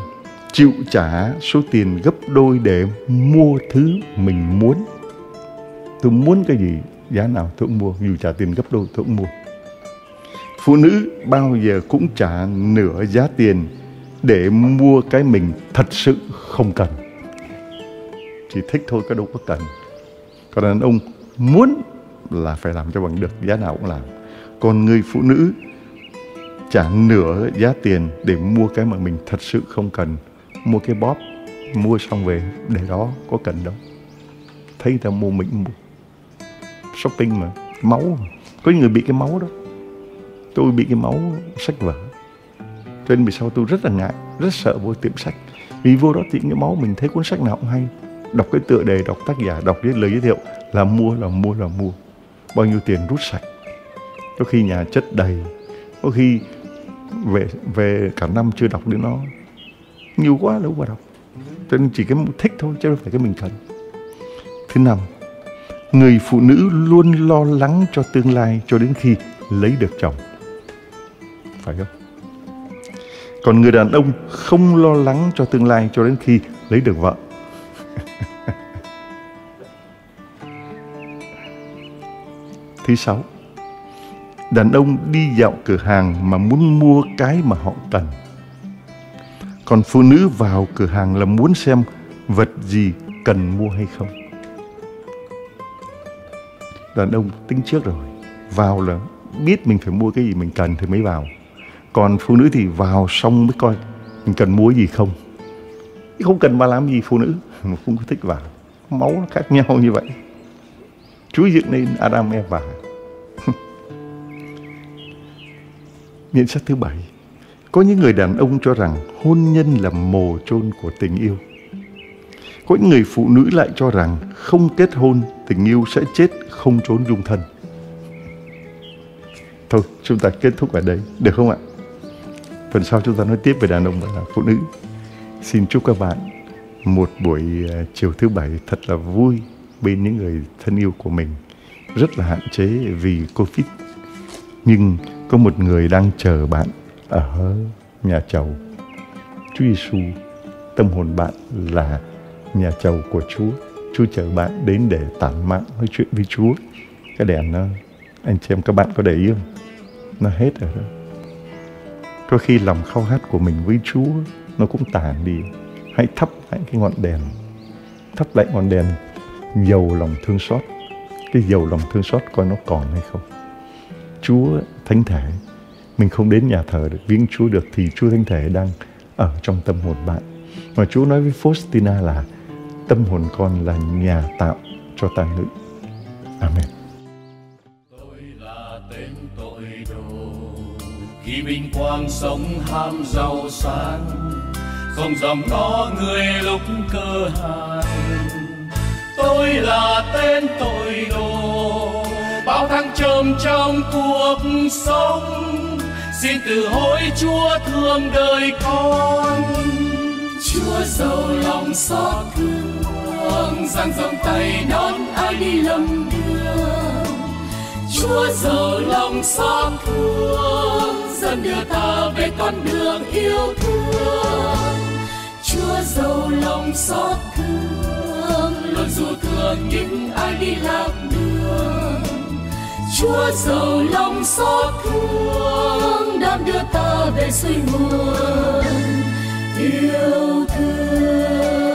chịu trả số tiền gấp đôi để mua thứ mình muốn. Tôi muốn cái gì, giá nào tôi cũng mua, Dù trả tiền gấp đôi tôi cũng mua. Phụ nữ bao giờ cũng trả nửa giá tiền Để mua cái mình thật sự không cần. Chỉ thích thôi, cái đâu có cần. Còn đàn ông muốn là phải làm cho bằng được, Giá nào cũng làm. Còn người phụ nữ trả nửa giá tiền để mua cái mà mình thật sự không cần. Mua cái bóp, mua xong về, để đó, có cần đâu. Thấy người ta mua mình mua shopping mà, máu. Có những người bị cái máu đó. Tôi bị cái máu sách vở. Cho nên vì sao tôi rất là ngại, rất sợ vô tiệm sách. Vì vô đó tiệm cái máu mình thấy cuốn sách nào cũng hay. Đọc cái tựa đề, đọc tác giả, đọc cái lời giới thiệu là mua là mua là mua. Bao nhiêu tiền rút sạch. Có khi nhà chất đầy. Có khi về về cả năm chưa đọc đến nó. Nhiều quá đâu mà đọc. Cho nên chỉ cái thích thôi, chứ không phải cái mình cần. Thứ năm, người phụ nữ luôn lo lắng cho tương lai cho đến khi lấy được chồng. Phải không? Còn người đàn ông không lo lắng cho tương lai cho đến khi lấy được vợ. (laughs) Thứ sáu đàn ông đi dạo cửa hàng mà muốn mua cái mà họ cần. Còn phụ nữ vào cửa hàng là muốn xem vật gì cần mua hay không. Đàn ông tính trước rồi, vào là biết mình phải mua cái gì mình cần thì mới vào. Còn phụ nữ thì vào xong mới coi mình cần mua gì không. Không cần mà làm gì phụ nữ, mà không có thích vào. Máu nó khác nhau như vậy. Chúa dựng nên Adam Eva. Nhận xét thứ bảy. Có những người đàn ông cho rằng hôn nhân là mồ chôn của tình yêu. Có những người phụ nữ lại cho rằng không kết hôn, tình yêu sẽ chết, không trốn dung thân. Thôi, chúng ta kết thúc ở đây, được không ạ? Phần sau chúng ta nói tiếp về đàn ông và phụ nữ. Xin chúc các bạn một buổi à, chiều thứ bảy thật là vui bên những người thân yêu của mình. Rất là hạn chế vì Covid. Nhưng có một người đang chờ bạn ở nhà chầu. Chúa Giêsu tâm hồn bạn là nhà chầu của Chúa. Chúa chờ bạn đến để tản mạng nói chuyện với Chúa. Cái đèn nó, anh chị em các bạn có để ý không? Nó hết rồi đó. Có khi lòng khao khát của mình với Chúa, nó cũng tàn đi. Hãy thắp lại cái ngọn đèn. Thắp lại ngọn đèn, dầu lòng thương xót cái dầu lòng thương xót coi nó còn hay không chúa thánh thể. Mình không đến nhà thờ được, viếng chúa được thì chúa thánh thể đang ở trong tâm hồn bạn. Và chúa nói với Faustina là tâm hồn con là nhà tạo cho ta nữ amen. Tôi là tên tội đồ. Khi vinh quang sống ham giàu sang, không dòng ngó người lúc cơ hàn. Tôi là tên tội đồ bao thăng trầm trong cuộc sống. Xin từ hối chúa thương đời con. Chúa giàu lòng xót thương dang rộng tay đón ai đi lầm đường chúa giàu lòng xót thương dẫn đưa ta về con đường yêu thương. Chúa giàu lòng xót thương, luôn dù thương những ai đi lạc đường chúa giàu lòng xót thương đã đưa ta về suối nguồn. Yêu thương.